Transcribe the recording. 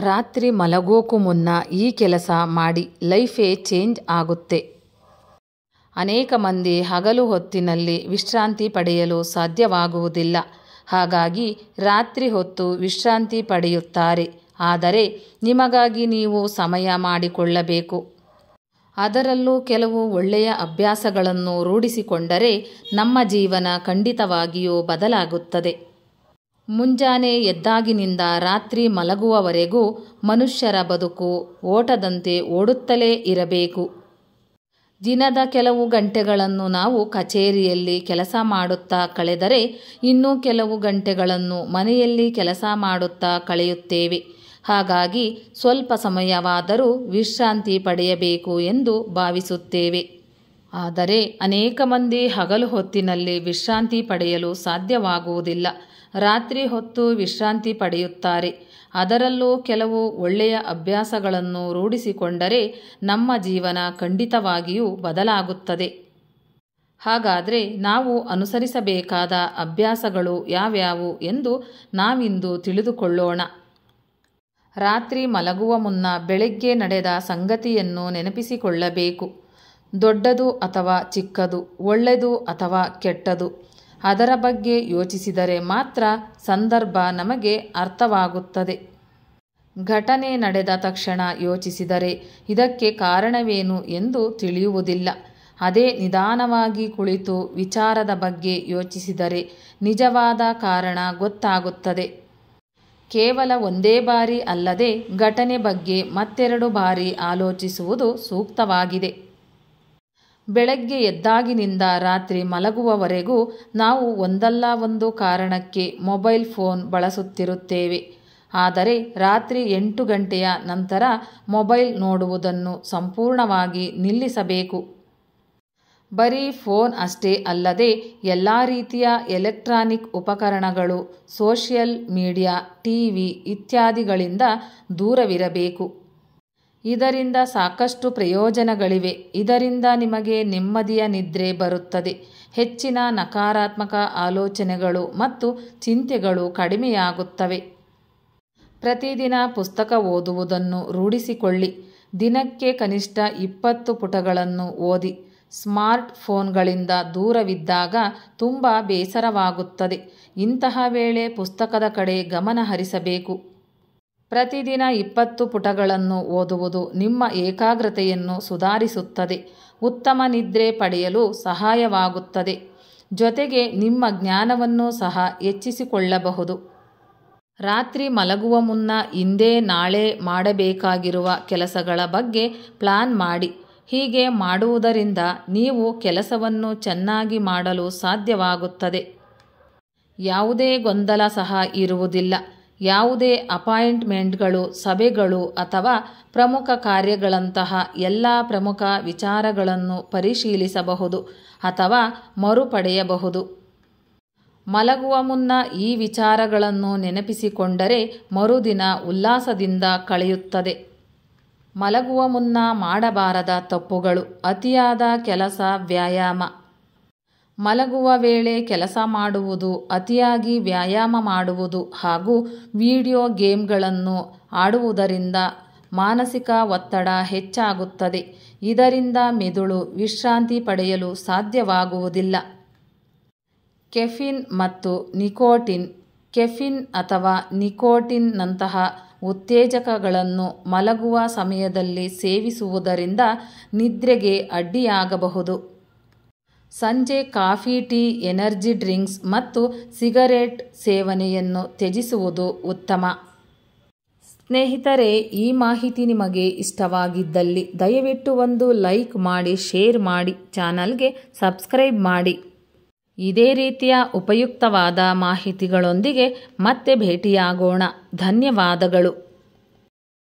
ರಾತ್ರಿ ಮಲಗೋಕು ಮುನ್ನ ಈ ಕೆಲಸ ಮಾಡಿ ಲೈಫೇ ಚೇಂಜ್ ಆಗುತ್ತೆ. ಅನೇಕ ಮಂದಿ ಹಗಲು ಹೊತ್ತಿನಲ್ಲಿ ವಿಶ್ರಾಂತಿ ಪಡೆಯಲು ಸಾಧ್ಯವಾಗುವುದಿಲ್ಲ. ಹಾಗಾಗಿ ರಾತ್ರಿ ಹೊತ್ತು ವಿಶ್ರಾಂತಿ ಪಡೆಯುತ್ತಾರೆ. ಆದರೆ ನಿಮಗಾಗಿ ನೀವು ಸಮಯ ಮಾಡಿಕೊಳ್ಳಬೇಕು. ಅದರಲ್ಲೂ ಕೆಲವು ಒಳ್ಳೆಯ ಅಭ್ಯಾಸಗಳನ್ನು ರೂಢಿಸಿಕೊಂಡರೆ ನಮ್ಮ ಜೀವನ ಖಂಡಿತವಾಗಿಯೂ ಬದಲಾಗುತ್ತದೆ. ಮುಂಜಾನೆ ಎದ್ದಾಗಿನಿಂದ ರಾತ್ರಿ ಮಲಗುವವರೆಗೂ ಮನುಷ್ಯರ ಬದುಕು ಓಟದಂತೆ ಓಡುತ್ತಲೇ ಇರಬೇಕು. ದಿನದ ಕೆಲವು ಗಂಟೆಗಳನ್ನು ನಾವು ಕಚೇರಿಯಲ್ಲಿ ಕೆಲಸ ಮಾಡುತ್ತಾ ಕಳೆದರೆ ಇನ್ನೂ ಕೆಲವು ಗಂಟೆಗಳನ್ನು ಮನೆಯಲ್ಲಿ ಕೆಲಸ ಮಾಡುತ್ತಾ ಕಳೆಯುತ್ತೇವೆ. ಹಾಗಾಗಿ ಸ್ವಲ್ಪ ಸಮಯವಾದರೂ ವಿಶ್ರಾಂತಿ ಪಡೆಯಬೇಕು ಎಂದು ಭಾವಿಸುತ್ತೇವೆ. ಆದರೆ ಅನೇಕ ಮಂದಿ ಹಗಲು ಹೊತ್ತಿನಲ್ಲಿ ವಿಶ್ರಾಂತಿ ಪಡೆಯಲು ಸಾಧ್ಯವಾಗುವುದಿಲ್ಲ. ರಾತ್ರಿ ಹೊತ್ತು ವಿಶ್ರಾಂತಿ ಪಡೆಯುತ್ತಾರೆ. ಅದರಲ್ಲೂ ಕೆಲವು ಒಳ್ಳೆಯ ಅಭ್ಯಾಸಗಳನ್ನು ರೂಢಿಸಿಕೊಂಡರೆ ನಮ್ಮ ಜೀವನ ಖಂಡಿತವಾಗಿಯೂ ಬದಲಾಗುತ್ತದೆ. ಹಾಗಾದರೆ ನಾವು ಅನುಸರಿಸಬೇಕಾದ ಅಭ್ಯಾಸಗಳು ಯಾವ್ಯಾವು ಎಂದು ನಾವಿಂದು ತಿಳಿದುಕೊಳ್ಳೋಣ. ರಾತ್ರಿ ಮಲಗುವ ಮುನ್ನ ಬೆಳಗ್ಗೆ ನಡೆದ ಸಂಗತಿಯನ್ನು ನೆನಪಿಸಿಕೊಳ್ಳಬೇಕು. ದೊಡ್ಡದು ಅಥವಾ ಚಿಕ್ಕದು, ಒಳ್ಳೆಯದು ಅಥವಾ ಕೆಟ್ಟದು. ಅದರ ಬಗ್ಗೆ ಯೋಚಿಸಿದರೆ ಮಾತ್ರ ಸಂದರ್ಭ ನಮಗೆ ಅರ್ಥವಾಗುತ್ತದೆ. ಘಟನೆ ನಡೆದ ತಕ್ಷಣ ಯೋಚಿಸಿದರೆ ಇದಕ್ಕೆ ಕಾರಣವೇನು ಎಂದು ತಿಳಿಯುವುದಿಲ್ಲ. ಅದೇ ನಿಧಾನವಾಗಿ ಕುಳಿತು ವಿಚಾರದ ಬಗ್ಗೆ ಯೋಚಿಸಿದರೆ ನಿಜವಾದ ಕಾರಣ ಗೊತ್ತಾಗುತ್ತದೆ. ಕೇವಲ ಒಂದೇ ಬಾರಿ ಅಲ್ಲದೆ ಘಟನೆ ಬಗ್ಗೆ ಮತ್ತೆರಡು ಬಾರಿ ಆಲೋಚಿಸುವುದು ಸೂಕ್ತವಾಗಿದೆ. ಬೆಳಗ್ಗೆ ಎದ್ದಾಗಿನಿಂದ ರಾತ್ರಿ ಮಲಗುವವರೆಗೂ ನಾವು ಒಂದಲ್ಲ ಒಂದು ಕಾರಣಕ್ಕೆ ಮೊಬೈಲ್ ಫೋನ್ ಬಳಸುತ್ತಿರುತ್ತೇವೆ. ಆದರೆ ರಾತ್ರಿ ಎಂಟು ಗಂಟೆಯ ನಂತರ ಮೊಬೈಲ್ ನೋಡುವುದನ್ನು ಸಂಪೂರ್ಣವಾಗಿ ನಿಲ್ಲಿಸಬೇಕು. ಬರೀ ಫೋನ್ ಅಷ್ಟೇ ಅಲ್ಲದೆ ಎಲ್ಲ ರೀತಿಯ ಎಲೆಕ್ಟ್ರಾನಿಕ್ ಉಪಕರಣಗಳು, ಸೋಷಿಯಲ್ ಮೀಡಿಯಾ, ಟಿವಿ ಇತ್ಯಾದಿಗಳಿಂದ ದೂರವಿರಬೇಕು. ಇದರಿಂದ ಸಾಕಷ್ಟು ಪ್ರಯೋಜನಗಳಿವೆ. ಇದರಿಂದ ನಿಮಗೆ ನೆಮ್ಮದಿಯ ನಿದ್ರೆ ಬರುತ್ತದೆ. ಹೆಚ್ಚಿನ ನಕಾರಾತ್ಮಕ ಆಲೋಚನೆಗಳು ಮತ್ತು ಚಿಂತೆಗಳು ಕಡಿಮೆಯಾಗುತ್ತವೆ. ಪ್ರತಿದಿನ ಪುಸ್ತಕ ಓದುವುದನ್ನು ರೂಢಿಸಿಕೊಳ್ಳಿ. ದಿನಕ್ಕೆ ಕನಿಷ್ಠ ಇಪ್ಪತ್ತು ಪುಟಗಳನ್ನು ಓದಿ. ಸ್ಮಾರ್ಟ್ ಫೋನ್ಗಳಿಂದ ದೂರವಿದ್ದಾಗ ತುಂಬ ಬೇಸರವಾಗುತ್ತದೆ. ಇಂತಹ ವೇಳೆ ಪುಸ್ತಕದ ಕಡೆ ಗಮನ ಹರಿಸಬೇಕು. ಪ್ರತಿದಿನ ಇಪ್ಪತ್ತು ಪುಟಗಳನ್ನು ಓದುವುದು ನಿಮ್ಮ ಏಕಾಗ್ರತೆಯನ್ನು ಸುಧಾರಿಸುತ್ತದೆ. ಉತ್ತಮ ನಿದ್ರೆ ಪಡೆಯಲು ಸಹಾಯವಾಗುತ್ತದೆ. ಜೊತೆಗೆ ನಿಮ್ಮ ಜ್ಞಾನವನ್ನು ಸಹ ಹೆಚ್ಚಿಸಿಕೊಳ್ಳಬಹುದು. ರಾತ್ರಿ ಮಲಗುವ ಮುನ್ನ ಇಂದೇ ನಾಳೆ ಮಾಡಬೇಕಾಗಿರುವ ಕೆಲಸಗಳ ಬಗ್ಗೆ ಪ್ಲಾನ್ ಮಾಡಿ. ಹೀಗೆ ಮಾಡುವುದರಿಂದ ನೀವು ಕೆಲಸವನ್ನು ಚೆನ್ನಾಗಿ ಮಾಡಲು ಸಾಧ್ಯವಾಗುತ್ತದೆ. ಯಾವುದೇ ಗೊಂದಲ ಸಹ ಇರುವುದಿಲ್ಲ. ಯಾವುದೇ ಅಪಾಯಿಂಟ್ಮೆಂಟ್ಗಳು, ಸಭೆಗಳು ಅಥವಾ ಪ್ರಮುಖ ಕಾರ್ಯಗಳಂತಹ ಎಲ್ಲ ಪ್ರಮುಖ ವಿಚಾರಗಳನ್ನು ಪರಿಶೀಲಿಸಬಹುದು ಅಥವಾ ಮರುಪಡೆಯಬಹುದು. ಮಲಗುವ ಮುನ್ನ ಈ ವಿಚಾರಗಳನ್ನು ನೆನಪಿಸಿಕೊಂಡರೆ ಮರುದಿನ ಉಲ್ಲಾಸದಿಂದ ಕಳೆಯುತ್ತದೆ. ಮಲಗುವ ಮುನ್ನ ಮಾಡಬಾರದ ತಪ್ಪುಗಳು, ಅತಿಯಾದ ಕೆಲಸ, ವ್ಯಾಯಾಮ. ಮಲಗುವ ವೇಳೆ ಕೆಲಸ ಮಾಡುವುದು, ಅತಿಯಾಗಿ ವ್ಯಾಯಾಮ ಮಾಡುವುದು ಹಾಗೂ ವಿಡಿಯೋ ಗೇಮ್ಗಳನ್ನು ಆಡುವುದರಿಂದ ಮಾನಸಿಕ ಒತ್ತಡ ಹೆಚ್ಚಾಗುತ್ತದೆ. ಇದರಿಂದ ಮೆದುಳು ವಿಶ್ರಾಂತಿ ಪಡೆಯಲು ಸಾಧ್ಯವಾಗುವುದಿಲ್ಲ. ಕೆಫಿನ್ ಮತ್ತು ನಿಕೋಟಿನ್, ಕೆಫಿನ್ ಅಥವಾ ನಿಕೋಟಿನ್ನಂತಹ ಉತ್ತೇಜಕಗಳನ್ನು ಮಲಗುವ ಸಮಯದಲ್ಲಿ ಸೇವಿಸುವುದರಿಂದ ನಿದ್ರೆಗೆ ಅಡ್ಡಿಯಾಗಬಹುದು. ಸಂಜೆ ಕಾಫಿ, ಟೀ, ಎನರ್ಜಿ ಡ್ರಿಂಕ್ಸ್ ಮತ್ತು ಸಿಗರೇಟ್ ಸೇವನೆಯನ್ನು ತ್ಯಜಿಸುವುದು ಉತ್ತಮ. ಸ್ನೇಹಿತರೆ, ಈ ಮಾಹಿತಿ ನಿಮಗೆ ಇಷ್ಟವಾಗಿದ್ದಲ್ಲಿ ದಯವಿಟ್ಟು ಒಂದು ಲೈಕ್ ಮಾಡಿ, ಶೇರ್ ಮಾಡಿ, ಚಾನಲ್ಗೆ ಸಬ್ಸ್ಕ್ರೈಬ್ ಮಾಡಿ. ಇದೇ ರೀತಿಯ ಉಪಯುಕ್ತವಾದ ಮಾಹಿತಿಗಳೊಂದಿಗೆ ಮತ್ತೆ ಭೇಟಿಯಾಗೋಣ. ಧನ್ಯವಾದಗಳು.